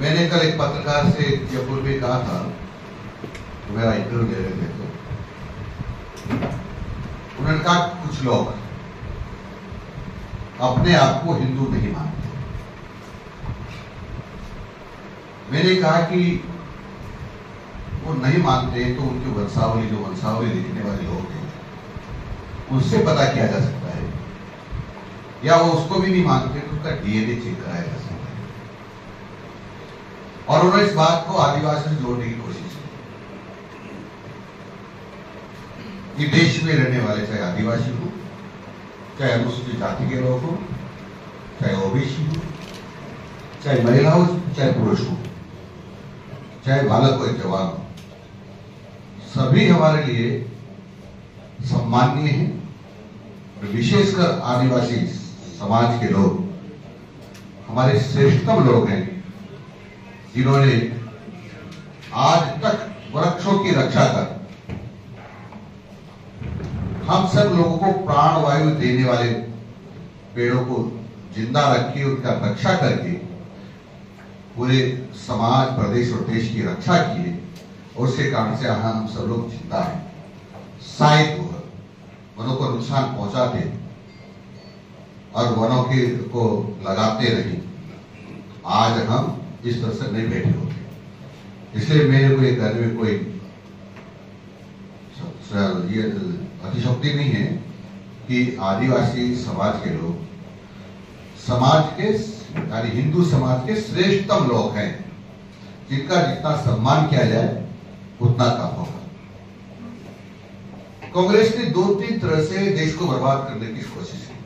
मैंने कल एक पत्रकार से जयपुर में कहा था तो मेरा इंटरव्यू ले रहे थे तो। उन्होंने कहा, कुछ लोग अपने आप को हिंदू नहीं मानते। मैंने कहा कि वो नहीं मानते तो उनकी वंशावली, जो वंशावली लिखने वाले लोग हैं उससे पता किया जा सकता है। या वो उसको भी नहीं मानते तो उसका डीएनए चेक कराया जा सकता है। और उन्होंने इस बात को आदिवासी से जोड़ने की कोशिश की। कि देश में रहने वाले चाहे आदिवासी हो, चाहे अनुसूचित जाति के लोग हो, चाहे ओबीसी हो, चाहे महिला हो, चाहे पुरुष हो, चाहे बालक हो जवान हो, सभी हमारे लिए सम्माननीय हैं और विशेषकर आदिवासी समाज के लोग, हमारे श्रेष्ठतम लोग हैं। जिन्होंने आज तक वृक्षों की रक्षा कर हम सब लोगों को प्राण वायु देने वाले पेड़ों को ज़िंदा रखी, उनका रक्षा करके पूरे समाज, प्रदेश और देश की रक्षा किए और उसके कारण से हम सब लोग ज़िंदा हैं। शायद वनों को नुकसान पहुंचाते और वनों के को लगाते रहे। आज हम इस से नहीं बैठे होते। इसलिए मेरे को ये कहने में कोई ये अतिशक्ति नहीं है कि आदिवासी समाज के लोग, समाज के यानी हिंदू समाज के श्रेष्ठतम लोग हैं। जिनका जितना सम्मान किया जाए, उतना कम होगा। कांग्रेस ने दो तीन तरह से देश को बर्बाद करने की कोशिश की।